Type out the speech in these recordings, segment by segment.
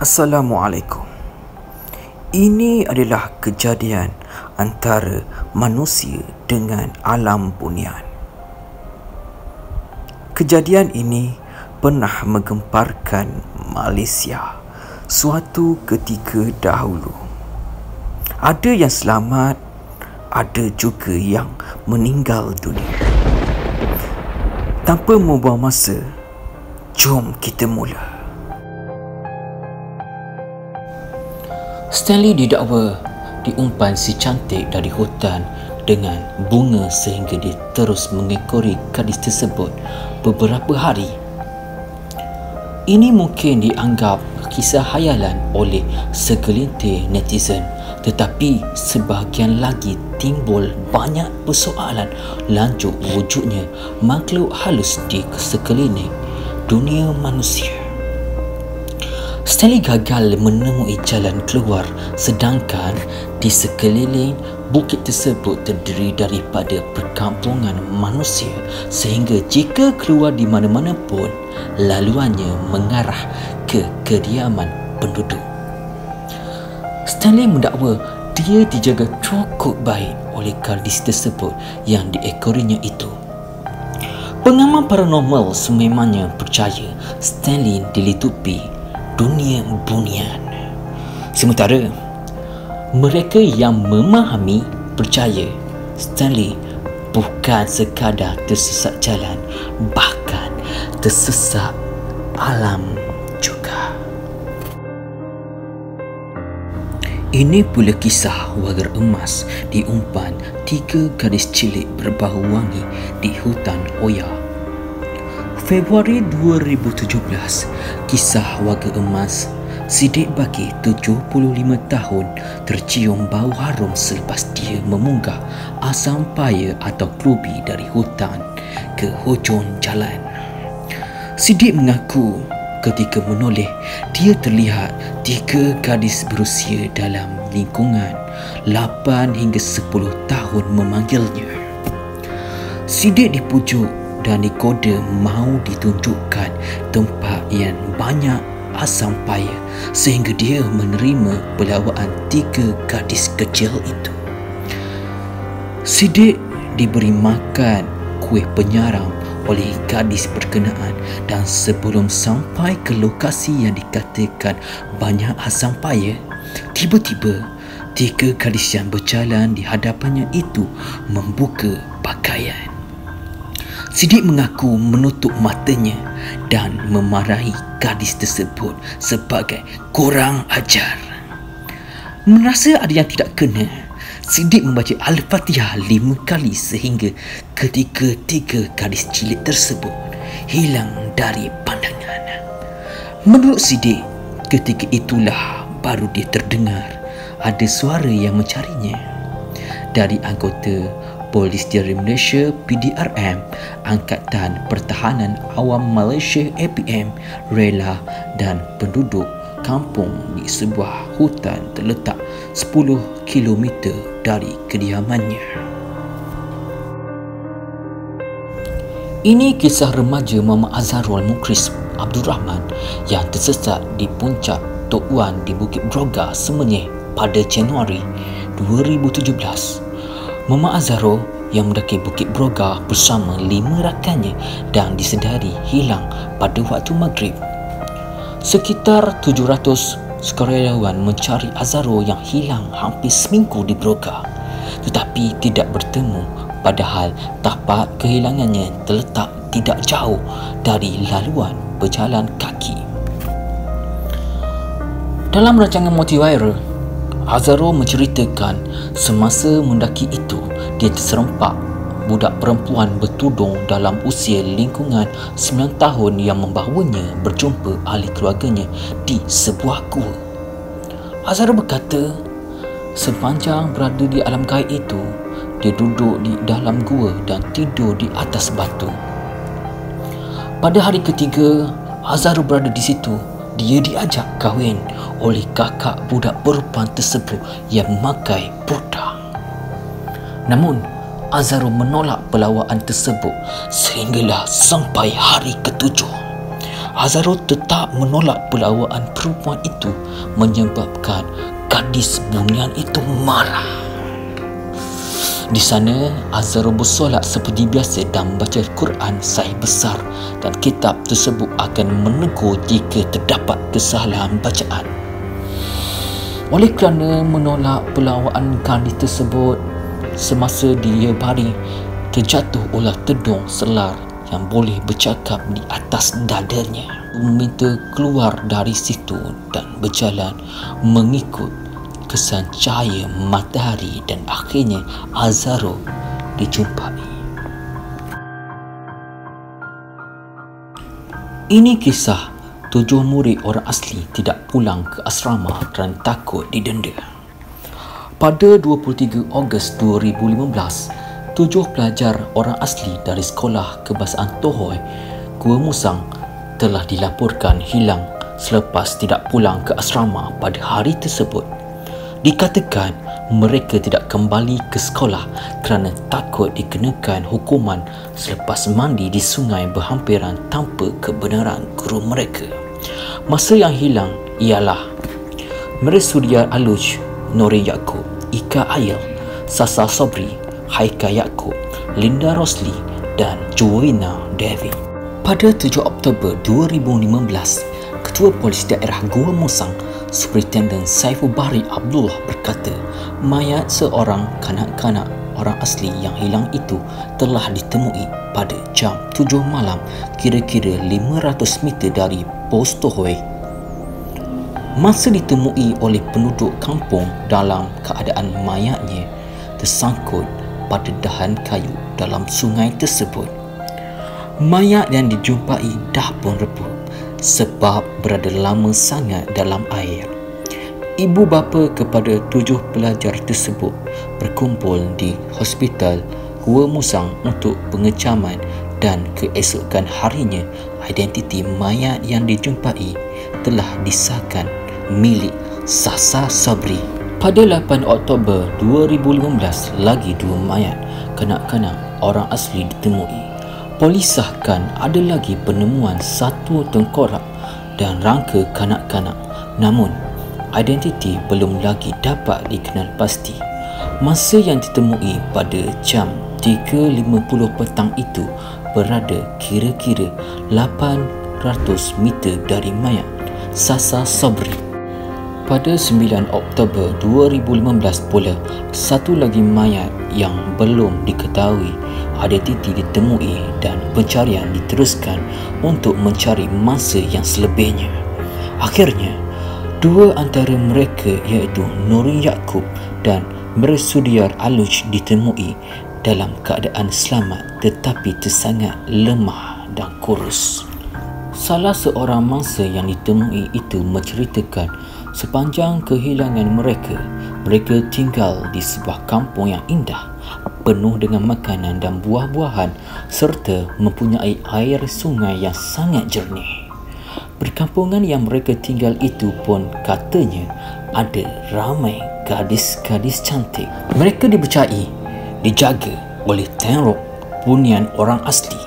Assalamualaikum. Ini adalah kejadian antara manusia dengan alam bunian. Kejadian ini pernah menggemparkan Malaysia suatu ketika dahulu. Ada yang selamat, ada juga yang meninggal dunia. Tanpa membuang masa, jom kita mula. Stanley didakwa diumpan si cantik dari hutan dengan bunga sehingga dia terus mengekori gadis tersebut beberapa hari. Ini mungkin dianggap kisah hayalan oleh segelintir netizen tetapi sebahagian lagi timbul banyak persoalan lanjut wujudnya makhluk halus di sekeliling dunia manusia. Stanley gagal menemui jalan keluar sedangkan di sekeliling bukit tersebut terdiri daripada perkampungan manusia sehingga jika keluar di mana-mana pun laluannya mengarah ke kediaman penduduk. Stanley mendakwa dia dijaga cukup baik oleh gadis tersebut yang diekorinya itu. Pengamal paranormal sememangnya percaya Stanley dilitupi dunia bunian. Sementara mereka yang memahami percaya Stanley bukan sekadar tersesat jalan bahkan tersesat alam juga. Ini pula kisah wagar emas diumpan tiga gadis cilik berbau wangi di hutan Oya Februari 2017, kisah warga emas Sidik Baki 75 tahun tercium bau harum selepas dia memunggah asam paya atau klubi dari hutan ke hujung jalan. Sidik mengaku ketika menoleh dia terlihat tiga gadis berusia dalam lingkungan 8 hingga 10 tahun memanggilnya. Sidik dipujuk dan dikoda mau ditunjukkan tempat yang banyak asam paya sehingga dia menerima pelawaan tiga gadis kecil itu. Sidik diberi makan kuih penyaram oleh gadis berkenaan dan sebelum sampai ke lokasi yang dikatakan banyak asam paya, tiba-tiba tiga gadis yang berjalan di hadapannya itu membuka pakaian. Sidik mengaku menutup matanya dan memarahi gadis tersebut sebagai kurang ajar. Merasa ada yang tidak kena, Sidik membaca Al-Fatihah lima kali sehingga ketiga-tiga gadis cilik tersebut hilang dari pandangan. Menurut Sidik, ketika itulah baru dia terdengar ada suara yang mencarinya. Dari anggota Polis Diri Malaysia PDRM, Angkatan Pertahanan Awam Malaysia APM, rela dan penduduk kampung di sebuah hutan terletak 10 km dari kediamannya. Ini kisah remaja Mama Azharul Mukris Abdul Rahman yang tersesat di puncak Tok Wan di Bukit Broga Semenyih pada Januari 2017. Mama Azharo yang mendaki Bukit Broga bersama lima rakannya dan disedari hilang pada waktu maghrib. Sekitar 700 sukarelawan mencari Azharo yang hilang hampir seminggu di Broga tetapi tidak bertemu padahal tapak kehilangannya terletak tidak jauh dari laluan berjalan kaki. Dalam rancangan multiviral, Azaro menceritakan semasa mendaki itu dia terserempak budak perempuan bertudung dalam usia lingkungan 9 tahun yang membawanya berjumpa ahli keluarganya di sebuah gua. Azaro berkata sepanjang berada di alam gaib itu dia duduk di dalam gua dan tidur di atas batu. Pada hari ketiga Azaro berada di situ dia diajak kahwin oleh kakak budak perempuan tersebut yang memakai pudang. Namun, Azhar menolak pelawaan tersebut sehinggalah sampai hari ketujuh. Azaro tetap menolak pelawaan perempuan itu menyebabkan gadis bunian itu marah. Di sana, Azaro bersolat seperti biasa dan membaca Quran sahih besar dan kitab tersebut akan menegur jika terdapat kesalahan bacaan. Oleh kerana menolak pelawaan gadis tersebut, semasa dia baring, terjatuh ulah tedung selar yang boleh bercakap di atas dadanya meminta keluar dari situ dan berjalan mengikut kesan cahaya matahari dan akhirnya Azaro dijumpai. Ini kisah tujuh murid orang asli tidak pulang ke asrama kerana takut didenda. Pada 23 Ogos 2015, tujuh pelajar orang asli dari sekolah kebahasaan Tohoi, Gua Musang telah dilaporkan hilang selepas tidak pulang ke asrama pada hari tersebut. Dikatakan mereka tidak kembali ke sekolah kerana takut dikenakan hukuman selepas mandi di sungai berhampiran tanpa kebenaran guru mereka. Masa yang hilang ialah Meresudia Aluj, Nori Yaakob, Ika Ayel, Sasa Sobri, Haika Yaakob, Linda Rosli dan Joanna Devi. Pada 7 Oktober 2015, Ketua Polis Daerah Gua Musang Superintendent Saiful Bahri Abdullah berkata mayat seorang kanak-kanak orang asli yang hilang itu telah ditemui pada jam 7 malam kira-kira 500 meter dari Pos Tohoi. Masa ditemui oleh penduduk kampung dalam keadaan mayatnya tersangkut pada dahan kayu dalam sungai tersebut. Mayat yang dijumpai dah pun repuh sebab berada lama sangat dalam air. Ibu bapa kepada tujuh pelajar tersebut berkumpul di hospital Gua Musang untuk pengecaman dan keesokan harinya identiti mayat yang dijumpai telah disahkan milik Sasa Sabri. Pada 8 Oktober 2015, lagi dua mayat kanak-kanak orang asli ditemui polis sahkan ada lagi penemuan satu tengkorak dan rangka kanak-kanak. Namun identiti belum lagi dapat dikenal pasti. Masa yang ditemui pada jam 3.50 petang itu berada kira-kira 800 meter dari mayat Sasa Sabri pada 9 Oktober 2015 pula satu lagi mayat yang belum diketahui identiti ditemui dan pencarian diteruskan untuk mencari masa yang selebihnya. Akhirnya, dua antara mereka iaitu Nurin Yaakob dan Mersudiar Aluj ditemui dalam keadaan selamat tetapi tersangat lemah dan kurus. Salah seorang mangsa yang ditemui itu menceritakan sepanjang kehilangan mereka, mereka tinggal di sebuah kampung yang indah penuh dengan makanan dan buah-buahan serta mempunyai air sungai yang sangat jernih. Perkampungan yang mereka tinggal itu pun katanya ada ramai gadis-gadis cantik. Mereka dipercayai dijaga oleh Tenrok Bunian orang asli.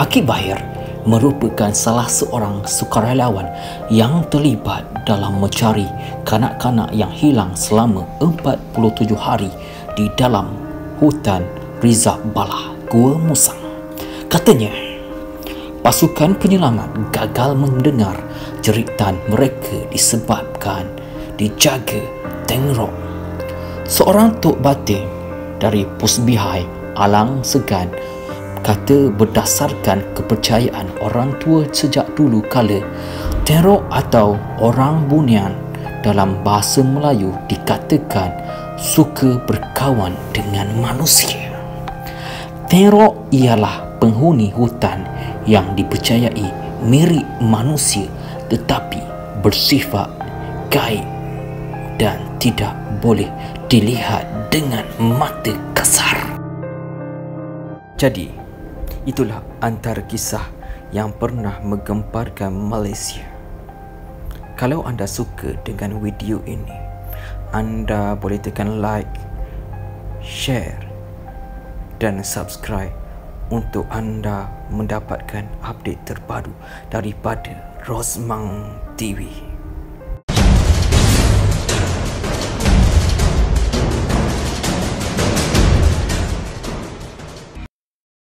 Akib Bahir merupakan salah seorang sukarelawan yang terlibat dalam mencari kanak-kanak yang hilang selama 47 hari di dalam hutan Rizab Balah, Gua Musang. Katanya, pasukan penyelamat gagal mendengar jeritan mereka disebabkan dijaga Tengrok. Seorang Tok Batin dari Pusbihai, Alang Segan, kata berdasarkan kepercayaan orang tua sejak dulu kala Tengrok atau orang bunian dalam bahasa Melayu dikatakan suka berkawan dengan manusia. Terok ialah penghuni hutan yang dipercayai mirip manusia tetapi bersifat gaib dan tidak boleh dilihat dengan mata kasar. Jadi, itulah antara kisah yang pernah menggemparkan Malaysia. Kalau anda suka dengan video ini, anda boleh tekan like, share dan subscribe untuk anda mendapatkan update terbaru daripada Rosmang TV.